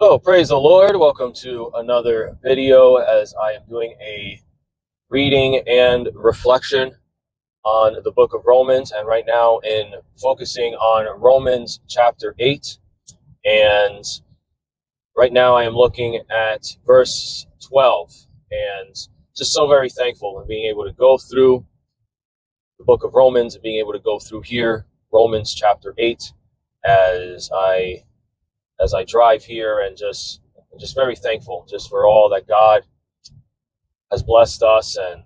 Oh, praise the Lord. Welcome to another video as I am doing a reading and reflection on the book of Romans. And right now, in focusing on Romans chapter 8. And right now, I am looking at verse 12. And just so very thankful and being able to go through the book of Romans and being able to go through here, Romans chapter 8, as I as I drive here and just just very thankful just for all that God has blessed us and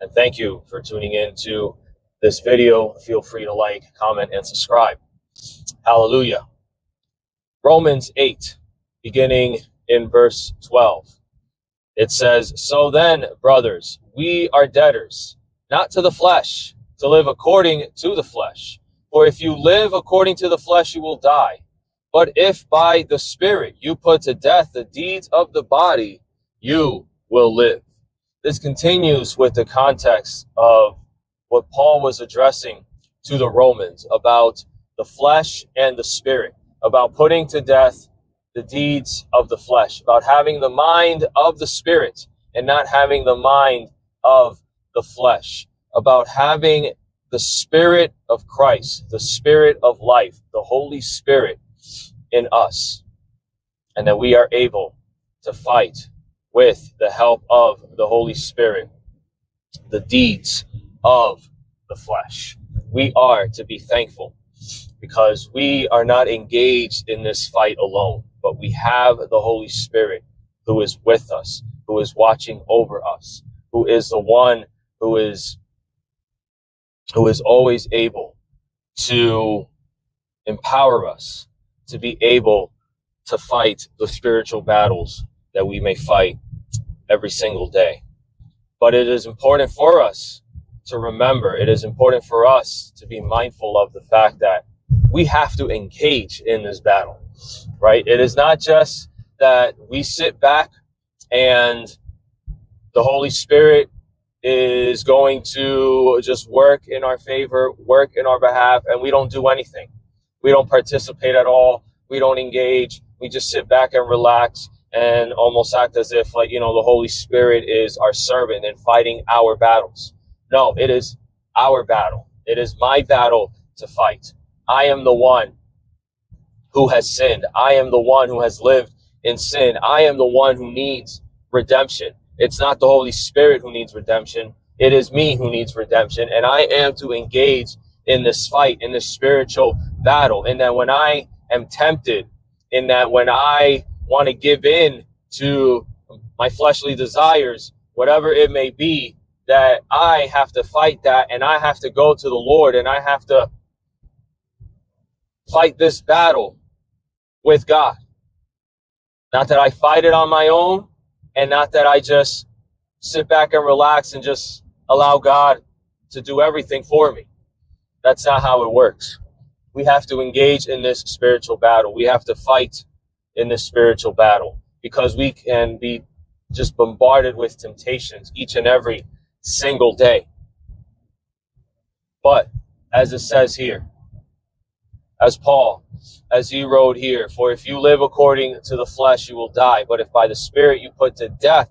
and thank you for tuning in to this video. Feel free to like, comment, and subscribe. Hallelujah. Romans 8, beginning in verse 12. It says, So then, brothers, we are debtors, not to the flesh, to live according to the flesh. For if you live according to the flesh, you will die. But if by the Spirit you put to death the deeds of the body, you will live. This continues with the context of what Paul was addressing to the Romans about the flesh and the spirit, about putting to death the deeds of the flesh, about having the mind of the spirit and not having the mind of the flesh, about having the spirit of Christ, the spirit of life, the Holy Spirit in us, and that we are able to fight with the help of the Holy Spirit the deeds of the flesh. We are to be thankful because we are not engaged in this fight alone, but we have the Holy Spirit who is with us, who is watching over us, who is the one who is who is always able to empower us to be able to fight the spiritual battles that we may fight every single day. But it is important for us to remember, it is important for us to be mindful of the fact that we have to engage in this battle, right? It is not just that we sit back and the Holy Spirit is going to just work in our favor, work in our behalf, and we don't do anything. We don't participate at all. We don't engage. We just sit back and relax and almost act as if, like, you know, the Holy Spirit is our servant and fighting our battles. No, it is our battle. It is my battle to fight. I am the one who has sinned. I am the one who has lived in sin. I am the one who needs redemption. It's not the Holy Spirit who needs redemption. It is me who needs redemption. And I am to engage in this fight, in this spiritual battle. And that when I am tempted, in that when I want to give in to my fleshly desires, whatever it may be, that I have to fight that and I have to go to the Lord and I have to fight this battle with God. Not that I fight it on my own and not that I just sit back and relax and just allow God to do everything for me. That's not how it works. We have to engage in this spiritual battle. We have to fight in this spiritual battle because we can be just bombarded with temptations each and every single day. But as it says here, as Paul, as he wrote here, for if you live according to the flesh, you will die. But if by the Spirit you put to death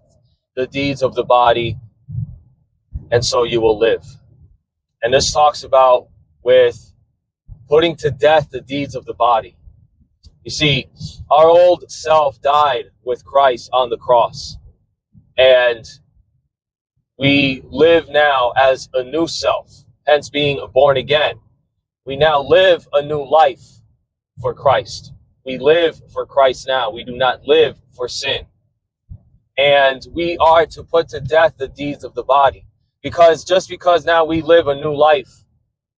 the deeds of the body, and so you will live. And this talks about with putting to death the deeds of the body. You see, our old self died with Christ on the cross. And we live now as a new self, hence being born again. We now live a new life for Christ. We live for Christ now. We do not live for sin. And we are to put to death the deeds of the body. Because just because now we live a new life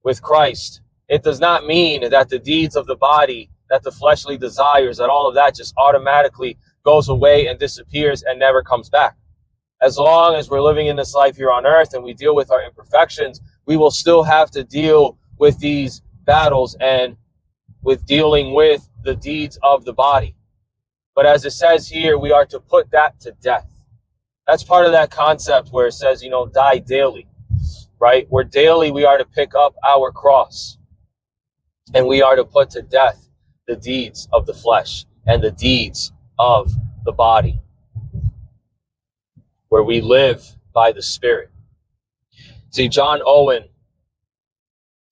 with Christ, it does not mean that the deeds of the body, that the fleshly desires, that all of that just automatically goes away and disappears and never comes back. As long as we're living in this life here on earth and we deal with our imperfections, we will still have to deal with these battles and with dealing with the deeds of the body. But as it says here, we are to put that to death. That's part of that concept where it says, you know, die daily, right? Where daily we are to pick up our cross and we are to put to death the deeds of the flesh and the deeds of the body, where we live by the Spirit. See, John Owen,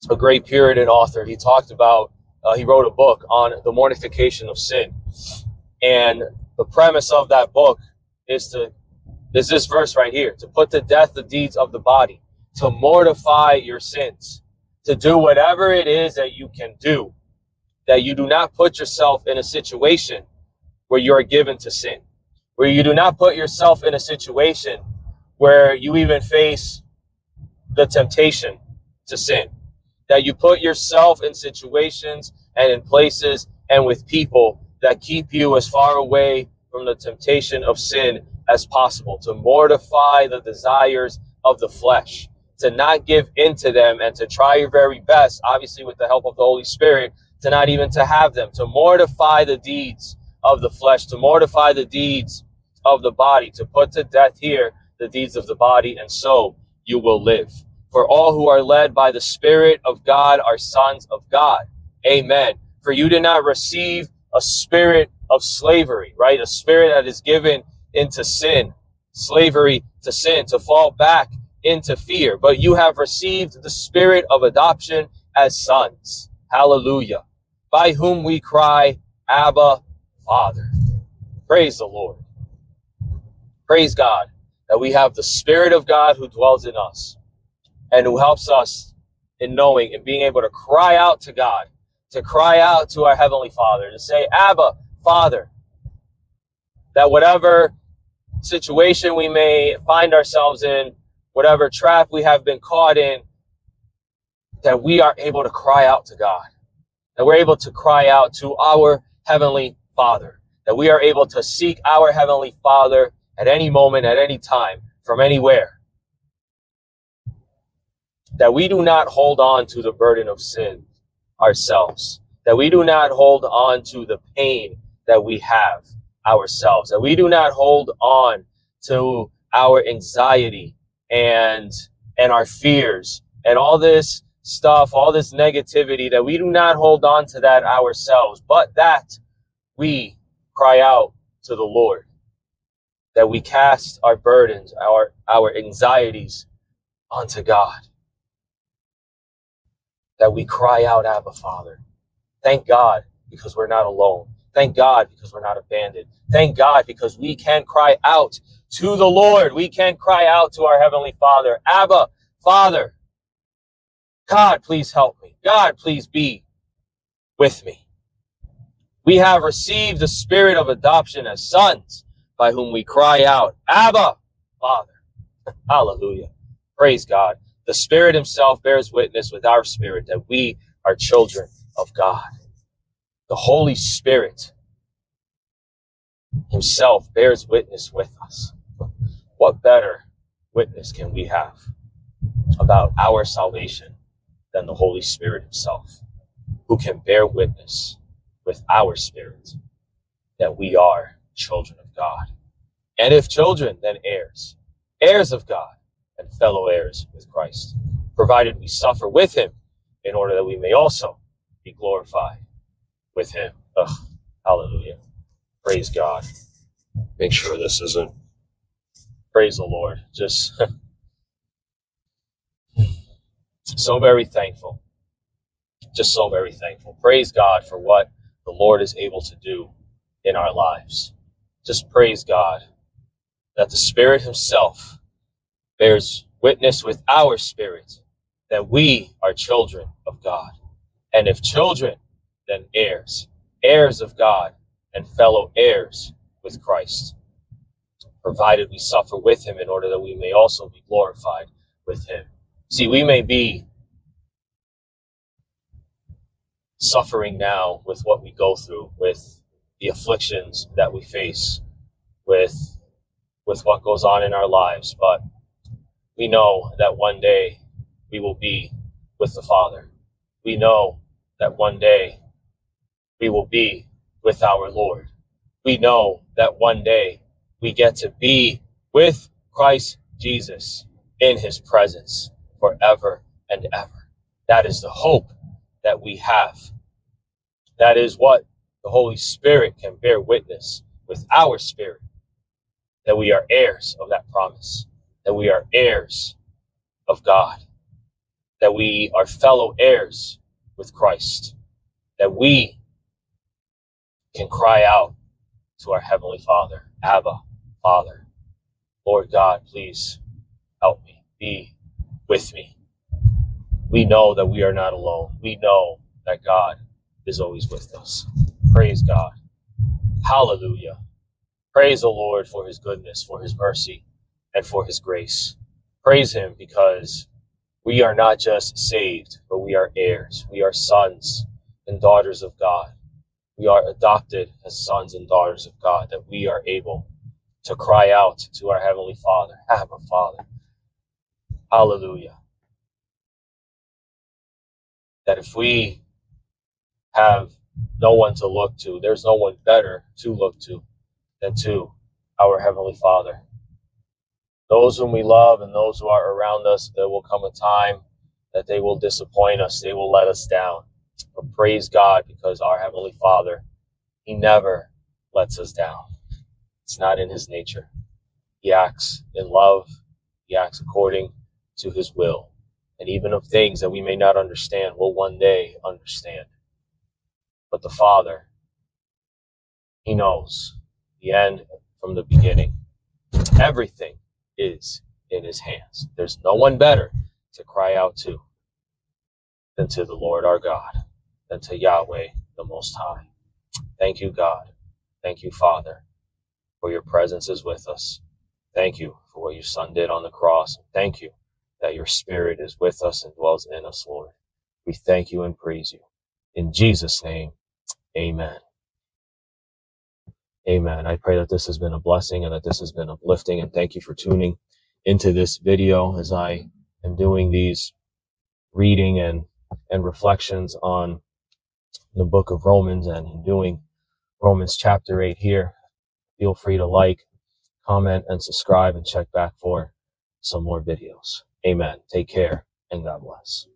a great Puritan author, he talked about, uh, he wrote a book on the mortification of sin. And the premise of that book is to is this verse right here to put to death the deeds of the body, to mortify your sins, to do whatever it is that you can do, that you do not put yourself in a situation where you are given to sin, where you do not put yourself in a situation where you even face the temptation to sin, that you put yourself in situations and in places and with people that keep you as far away from the temptation of sin as possible, to mortify the desires of the flesh, to not give into them and to try your very best, obviously with the help of the Holy Spirit, to not even to have them, to mortify the deeds of the flesh, to mortify the deeds of the body, to put to death here the deeds of the body, and so you will live. For all who are led by the Spirit of God are sons of God. Amen. For you did not receive a spirit of slavery, right? A spirit that is given into sin, slavery to sin, to fall back into fear. But you have received the spirit of adoption as sons. Hallelujah. By whom we cry, Abba, Father. Praise the Lord. Praise God that we have the Spirit of God who dwells in us and who helps us in knowing and being able to cry out to God, to cry out to our Heavenly Father, to say, Abba, Father. That whatever situation we may find ourselves in, whatever trap we have been caught in, that we are able to cry out to God, that we're able to cry out to our Heavenly Father, that we are able to seek our Heavenly Father at any moment, at any time, from anywhere. That we do not hold on to the burden of sin ourselves, that we do not hold on to the pain that we have ourselves, that we do not hold on to our anxiety and and our fears and all this stuff, all this negativity, that we do not hold on to that ourselves, but that we cry out to the Lord, that we cast our burdens, our, our anxieties unto God, that we cry out, Abba, Father. Thank God because we're not alone. Thank God because we're not abandoned. Thank God because we can cry out to the Lord. We can cry out to our Heavenly Father, Abba, Father. God, please help me. God, please be with me. We have received the spirit of adoption as sons by whom we cry out, Abba, Father. Hallelujah. Praise God. The Spirit Himself bears witness with our spirit that we are children of God the Holy Spirit Himself bears witness with us. What better witness can we have about our salvation than the Holy Spirit Himself, who can bear witness with our spirit that we are children of God? And if children, then heirs, heirs of God, and fellow heirs with Christ, provided we suffer with Him in order that we may also be glorified with him. Ugh, hallelujah. Praise God. Make sure this isn't. Praise the Lord. Just so very thankful. Just so very thankful. Praise God for what the Lord is able to do in our lives. Just praise God that the Spirit Himself bears witness with our spirit that we are children of God. And if children, than heirs, heirs of God and fellow heirs with Christ, provided we suffer with him in order that we may also be glorified with him. See, we may be suffering now with what we go through, with the afflictions that we face, with with what goes on in our lives, but we know that one day we will be with the Father. We know that one day we will be with our Lord. We know that one day we get to be with Christ Jesus in his presence forever and ever. That is the hope that we have. That is what the Holy Spirit can bear witness with our spirit that we are heirs of that promise, that we are heirs of God, that we are fellow heirs with Christ, that we can cry out to our Heavenly Father, Abba, Father. Lord God, please help me, be with me. We know that we are not alone. We know that God is always with us. Praise God. Hallelujah. Praise the Lord for his goodness, for his mercy, and for his grace. Praise him because we are not just saved, but we are heirs. We are sons and daughters of God. We are adopted as sons and daughters of God, that we are able to cry out to our Heavenly Father, Abba, Father. Hallelujah. That if we have no one to look to, there's no one better to look to than to our Heavenly Father. Those whom we love and those who are around us, there will come a time that they will disappoint us, they will let us down. But praise God because our Heavenly Father, He never lets us down. It's not in His nature. He acts in love, He acts according to His will. And even of things that we may not understand, we'll one day understand. But the Father, He knows the end from the beginning. Everything is in His hands. There's no one better to cry out to than to the Lord our God, than to Yahweh the Most High. Thank you, God. Thank you, Father, for your presence is with us. Thank you for what your Son did on the cross. Thank you that your Spirit is with us and dwells in us, Lord. We thank you and praise you. In Jesus' name, amen. Amen. I pray that this has been a blessing and that this has been uplifting. And thank you for tuning into this video as I am doing these reading and and reflections on the book of Romans and in doing Romans chapter 8 here. Feel free to like, comment, and subscribe and check back for some more videos. Amen. Take care and God bless.